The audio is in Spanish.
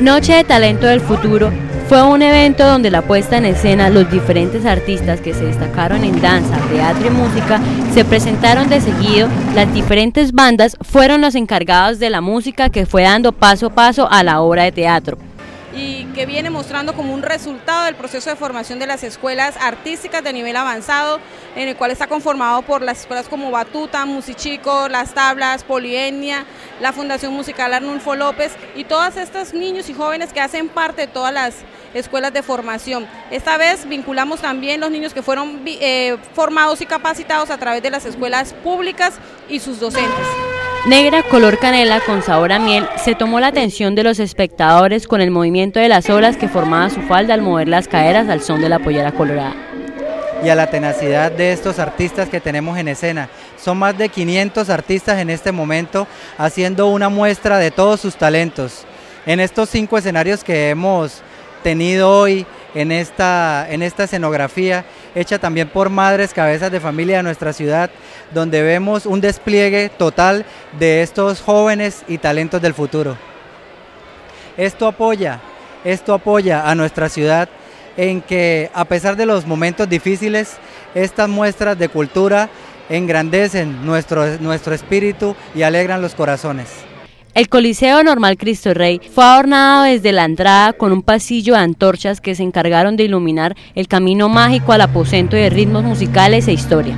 Noche de Talento del Futuro fue un evento donde la puesta en escena, los diferentes artistas que se destacaron en danza, teatro y música, se presentaron de seguido, las diferentes bandas fueron los encargados de la música que fue dando paso a paso a la obra de teatro. Y que viene mostrando como un resultado del proceso de formación de las escuelas artísticas de nivel avanzado, en el cual está conformado por las escuelas como Batuta, Musichico, Las Tablas, Polietnia, la Fundación Musical Arnulfo López y todos estos niños y jóvenes que hacen parte de todas las escuelas de formación. Esta vez vinculamos también los niños que fueron eh, formados y capacitados a través de las escuelas públicas y sus docentes. Negra color canela con sabor a miel se tomó la atención de los espectadores con el movimiento de las olas que formaba su falda al mover las caderas al son de la pollera colorada. Y a la tenacidad de estos artistas que tenemos en escena. Son más de 500 artistas en este momento haciendo una muestra de todos sus talentos. En estos cinco escenarios que hemos tenido hoy en esta, en esta escenografía hecha también por madres cabezas de familia de nuestra ciudad, donde vemos un despliegue total de estos jóvenes y talentos del futuro. Esto apoya, esto apoya a nuestra ciudad en que a pesar de los momentos difíciles, estas muestras de cultura engrandecen nuestro, nuestro espíritu y alegran los corazones. El Coliseo Normal Cristo Rey fue adornado desde la entrada con un pasillo de antorchas que se encargaron de iluminar el camino mágico al aposento de ritmos musicales e historia.